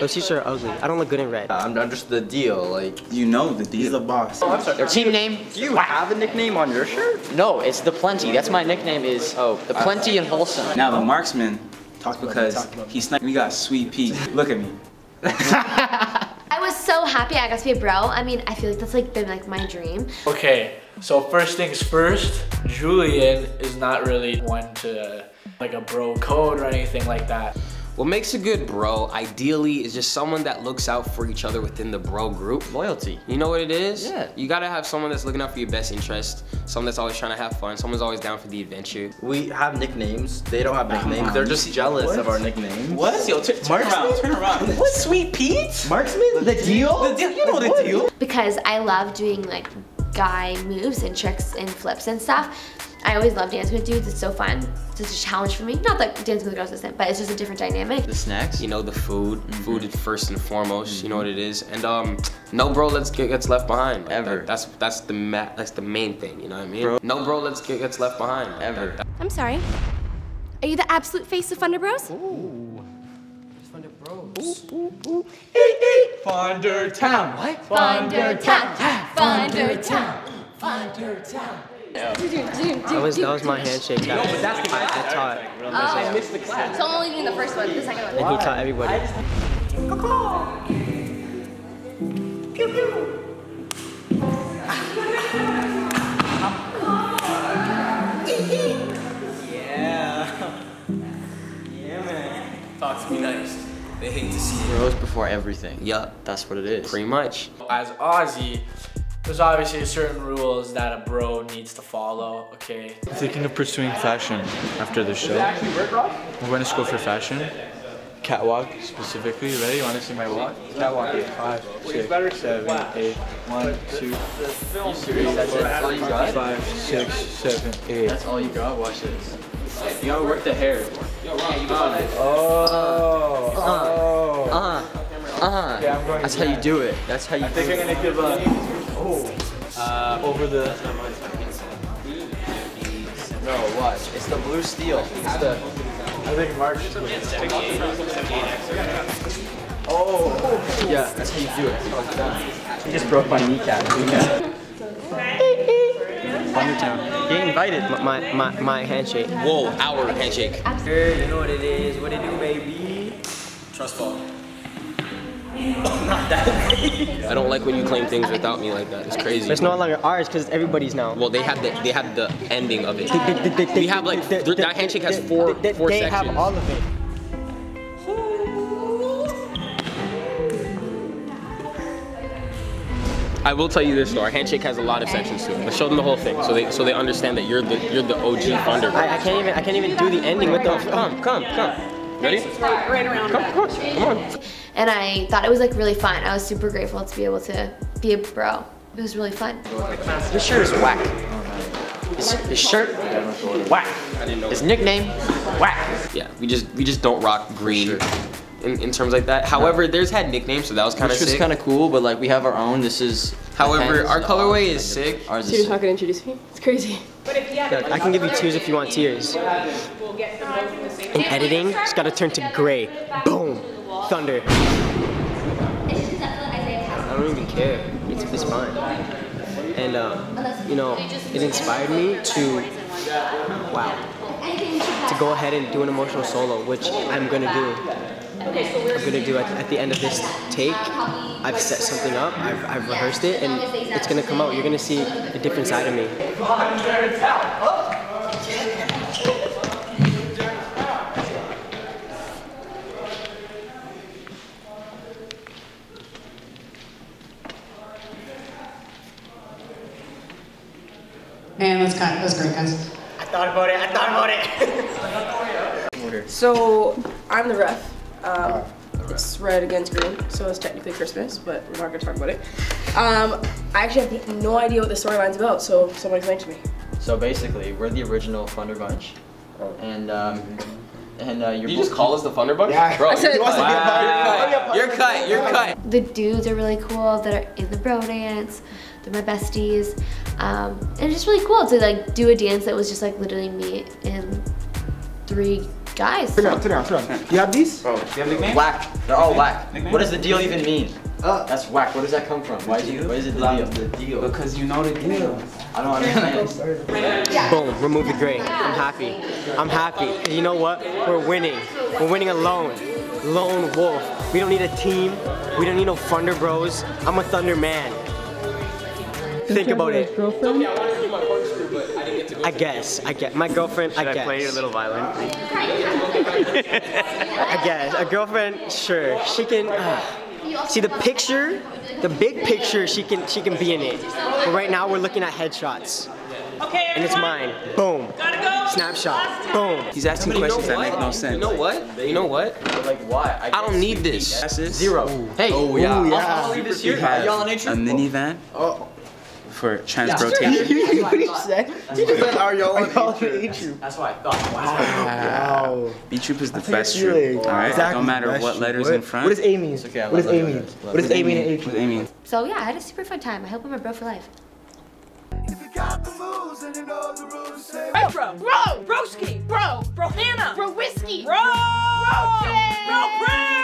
Those t-shirts are ugly. I don't look good in red. I'm, I'm just the deal. Like, You know the deal. He's the boss. Oh, Their team name? do you have a nickname on your shirt? No, it's the Plenty. That's my nickname is Oh, the oh. Plenty and Wholesome. Now the marksman, Talk because talk about he sniped. We got Sweet Pea. Look at me. I was so happy I got to be a bro. I mean, I feel like that's like been like my dream. Okay, so first things first, Julian is not really one to like a bro code or anything like that. What makes a good bro, ideally, is just someone that looks out for each other within the bro group. Loyalty. You know what it is? Yeah. You gotta have someone that's looking out for your best interest, someone that's always trying to have fun, someone's always down for the adventure. We have nicknames. They don't have nicknames. They're just jealous of our nicknames. What? Yo, turn around, turn around. What, Sweet Pete? Marksman? The deal? The deal, you know the deal. because I love doing like guy moves and tricks and flips and stuff. I always love dancing with dudes. It's so fun. It's just a challenge for me. Not that dancing with girls isn't, but it's just a different dynamic. The snacks? You know, the food. Food is first and foremost, you know what it is. And um, no bro let's get gets left behind. Like, Ever. that- that's that's the ma- that's the main thing, you know what I mean? Bro. No bro let's get gets left behind. Like, Ever. that- I'm sorry. Are you the absolute face of Funder Bros? Oh. Funder bros. Ooh. Funder Town. What? Funder Town, Funder Town, Funder Town. That was that was my handshake. That, no, but that's the guy that taught. I missed the class. Oh, so I'm only doing the first one, the second one. And he taught everybody. Yeah. Yeah, man. Talk to me nice. They hate to see Bros before everything. Yup. That's what it is. Pretty much. As Ozzy, there's obviously certain rules that a bro needs to follow, okay? Thinking of pursuing fashion after the show. We're going to school for fashion. Catwalk specifically. Ready? You want to see my walk? Catwalk is five, six, seven, eight. That's all you got? five, six, seven, eight. That's all you got? Watch this. You gotta work the hair. Oh, oh. Uh, uh. Okay, That's how you do it. That's how you I do think I'm it. gonna give a. Oh. Uh, over the. No, watch. It's the blue steel. It's the. I think Mark. Oh. Yeah, that's how you do it. That's how it's done. You just broke my kneecap. Fundertown. Get invited. My, my my my handshake. Whoa, our handshake. Hey, you know what it is. What it do, baby? Trust fall. I don't like when you claim things without me like that. It's crazy. It's no longer ours because everybody's now. Well, they have the they have the ending of it. We have like th- that handshake has they- four they, four They have all of it. I will tell you this though, our handshake has a lot of sections to it. Let's show them the whole thing so they so they understand that you're the you're the OG Thunder. I, I can't even I can't even do the ending with the come come come. Ready? Right around. Come, come on, come on. And I thought it was like really fun. I was super grateful to be able to be a bro. It was really fun. His shirt is whack. His, his shirt, whack. His nickname, whack. Yeah, we just we just don't rock green in, in terms like that. However, there's had nicknames, so that was kind of Which was kind of cool, but like we have our own. This is. However, our colorway is sick. Ours is Students sick. not gonna introduce me. It's crazy. Look, I can give you twos if you want tears. In editing, it's gotta turn to gray. Boom. Thunder. I don't even care. It's, it's fine. And uh, you know, it inspired me to wow. To go ahead and do an emotional solo, which I'm gonna do. I'm gonna do at, at the end of this take. I've set something up, I've, I've rehearsed it, and it's gonna come out. You're gonna see a different side of me. And that's kind that's great, guys. I thought about it. I thought about it. So I'm the ref. Um, it's red against green, so it's technically Christmas, but we're not gonna talk about it. Um, I actually have no idea what the storyline's about, so someone explain to me. So basically, we're the original Funder Bunch, and um, and uh, you're. You just call us the Funder Bunch? Bro, I said- you're, Wow. you're cut. You're cut. You're cut. The dudes are really cool that are in the bro dance. They're my besties. Um, and it's just really cool to like do a dance that was just like literally me and three guys. Sit down, sit down, sit down. You have these? Bro, Do you have nicknames? whack. They're all whack. Nickname? What does the deal even mean? That's whack. Where does that come from? Why is it, why is it the deal? Because you know the deal. I don't understand. Boom, remove the gray. I'm happy. I'm happy. you know what? We're winning. We're winning alone. Lone wolf. We don't need a team. We don't need no Funder Bros. I'm a Thunder man. Think about it. I guess. I guess. My girlfriend. Should I guess. play your little violin? I guess. A girlfriend. Sure. She can. Uh, see the picture. The big picture. She can. She can be in it. But right now we're looking at headshots. Okay, And it's mine. Boom. Gotta go. Snapshot. Boom. He's asking You know questions that make no sense. You know what? You know what? like why? I don't need this. Zero. Hey, Oh yeah. I'll, I'll leave this here. Y'all on nature? a minivan Oh. For transportation. Are y'all on nature? That's what I thought. Wow. B Troupe is the best troop. All right. Exactly, Don't matter what letters What- in front. What does A mean? okay, I what does love A mean? love it, love What does. A mean in A What does A mean? So yeah, I had a super fun time. I hope I'm a bro for life. Hey, bro. Bro. Broski. Bro. Bro Hannah. Bro Whiskey. bro Bro. Bro